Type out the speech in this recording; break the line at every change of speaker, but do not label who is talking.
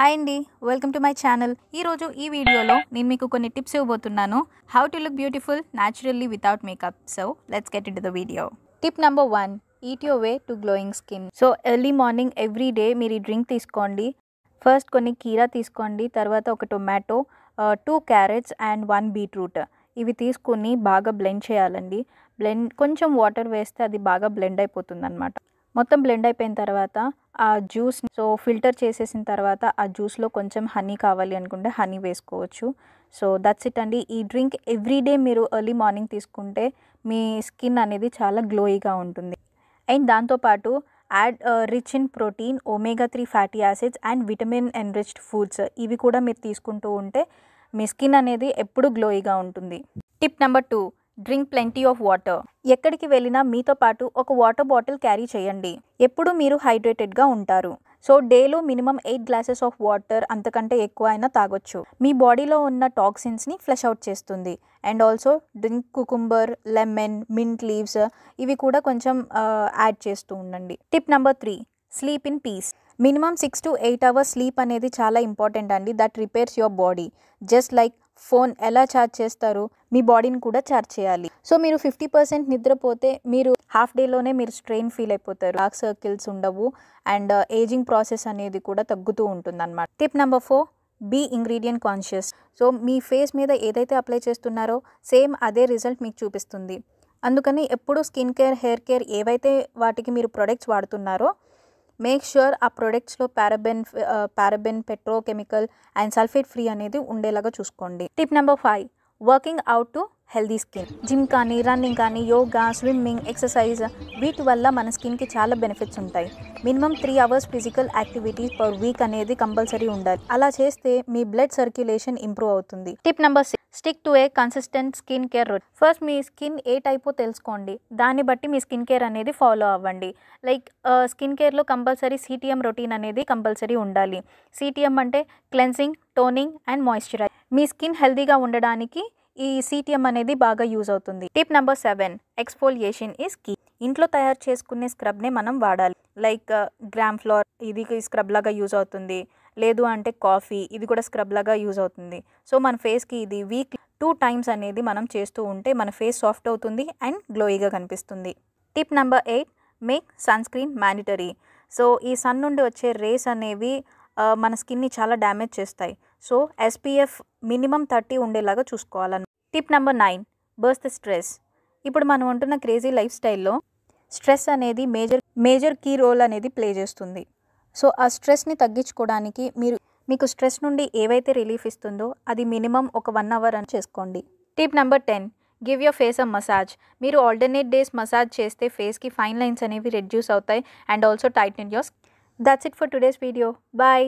Hi అండి welcome to my channel. ఈరోజు ఈ వీడియోలో నేను మీకు కొన్ని టిప్స్ ఇవ్వబోతున్నాను. How to look beautiful naturally without makeup so let's get in the video tip number one eat your way to glowing skin so early morning every day మీరు drink తీసుకోండి. First కొన్ని కీరా తీసుకోండి తర్వాత ఒక tomato two carrots and one beetroot ఇవి తీసుకుని బాగా బ్లెండ్ చేయాలండి. బ్లెండ్ కొంచెం వాటర్ వేస్తే అది బాగా బ్లెండ్ అయిపోతుంది అనమాట మొత్తం బ్లెండ్ అయిపోయిన తర్వాత ఆ జ్యూస్ సో ఫిల్టర్ చేసేసిన తర్వాత ఆ జ్యూస్లో కొంచెం హనీ కావాలి అనుకుంటే హనీ వేసుకోవచ్చు. సో దట్స్ ఇట్ అండి. ఈ డ్రింక్ ఎవ్రీడే మీరు ఎర్లీ మార్నింగ్ తీసుకుంటే మీ స్కిన్ అనేది చాలా గ్లోయిగా ఉంటుంది. అండ్ దాంతోపాటు add rich in protein omega three fatty acids and vitamin enriched foods ఇవి కూడా మీరు తీసుకుంటూ ఉంటే మీ స్కిన్ అనేది ఎప్పుడు గ్లోయిగా ఉంటుంది. Tip number two drink plenty of water. ఎక్కడికి వెళ్ళినా మీతో పాటు ఒక వాటర్ బాటిల్ క్యారీ చేయండి. ఎప్పుడు మీరు హైడ్రేటెడ్గా ఉంటారు. సో డేలో minimum eight glasses of water అంతకంటే ఎక్కువ అయినా తాగొచ్చు. మీ బాడీలో ఉన్న టాక్సిన్స్ని ఫ్లష్ అవుట్ చేస్తుంది. And also drink cucumber lemon mint leaves ఇవి కూడా కొంచెం యాడ్ చేస్తూ ఉండండి. Tip number three sleep in peace. Minimum six to eight hours sleep అనేది చాలా ఇంపార్టెంట్ అండి. That repairs your body. Just like phone ఎలా ఛార్జ్ చేస్తారు? మీ బాడీని కూడా ఛార్జ్ చేయాలి. సో మీరు ఫిఫ్టీ పర్సెంట్ నిద్రపోతే మీరు హాఫ్ డేలోనే మీరు స్ట్రెయిన్ ఫీల్ అయిపోతారు. డార్క్ సర్కిల్స్ ఉండవు. అండ్ uh, ఏజింగ్ ప్రాసెస్ అనేది కూడా తగ్గుతూ ఉంటుంది అనమాట tip number four be ingredient conscious so me face మీద ఏదైతే అప్లై చేస్తున్నారో సేమ్ అదే రిజల్ట్ మీకు చూపిస్తుంది. అందుకని ఎప్పుడు స్కిన్ కేర్ హెయిర్ కేర్ ఏవైతే వాటికి మీరు ప్రొడక్ట్స్ వాడుతున్నారో మేక్ ష్యూర్ ఆ ప్రొడక్ట్స్లో paraben paraben petrochemical and sulphate free అనేది ఉండేలాగా చూసుకోండి. Tip number five working out to healthy skin gym కానీ రన్నింగ్ కానీ యోగా స్విమ్మింగ్ ఎక్సర్సైజ్ వీటి వల్ల మన స్కిన్కి చాలా బెనిఫిట్స్ ఉంటాయి. Minimum three hours physical activities per week అనేది కంపల్సరీ ఉండాలి. అలా చేస్తే మీ బ్లడ్ సర్క్యులేషన్ ఇంప్రూవ్ అవుతుంది. Tip number six stick to a consistent skin care routine. First me skin ఏ టైపో తెలుసుకోండి. దాన్ని బట్టి మీ స్కిన్ కేర్ అనేది ఫాలో అవ్వండి. లైక్ స్కిన్ కేర్లో కంపల్సరీ సిటిఎం రొటీన్ అనేది కంపల్సరీ ఉండాలి. సిటిఎం అంటే క్లెన్సింగ్ టోనింగ్ అండ్ మాయిశ్చరైజ్ మీ స్కిన్ హెల్దీగా ఉండడానికి ఈ సిటిఎం అనేది బాగా యూజ్ అవుతుంది. Tip number seven exfoliation is key. ఇంట్లో తయారు చేసుకునే స్క్రబ్నే మనం వాడాలి. లైక్ గ్రామ్ ఫ్లోర్ ఇది స్క్రబ్ లాగా యూజ్ అవుతుంది. లేదు అంటే కాఫీ ఇది కూడా స్క్రబ్ లాగా యూజ్ అవుతుంది. సో మన ఫేస్కి ఇది వీక్ టూ టైమ్స్ అనేది మనం చేస్తూ ఉంటే మన ఫేస్ సాఫ్ట్ అవుతుంది అండ్ గ్లోయిగా కనిపిస్తుంది. Tip number eight make sunscreen mandatory so ఈ సన్ నుండి వచ్చే రేస్ అనేవి మన స్కిన్ని చాలా డ్యామేజ్ చేస్తాయి. సో ఎస్పీఎఫ్ మినిమం థర్టీ ఉండేలాగా చూసుకోవాలని tip number nine బర్స్ the stress. ఇప్పుడు మనం ఉంటున్న క్రేజీ లైఫ్ స్టైల్లో స్ట్రెస్ అనేది మేజర్ మేజర్ కీ రోల్ అనేది ప్లే చేస్తుంది. సో ఆ స్ట్రెస్ని తగ్గించుకోవడానికి మీరు మీకు స్ట్రెస్ నుండి ఏవైతే రిలీఫ్ ఇస్తుందో అది మినిమం ఒక వన్ అవర్ అని చేసుకోండి. Tip number ten give your face a massage. మీరు ఆల్టర్నేట్ డేస్ మసాజ్ చేస్తే ఫేస్కి ఫైన్ లైన్స్ అనేవి రెడ్యూస్ అవుతాయి and also tighten your that's it for today's video. Bye.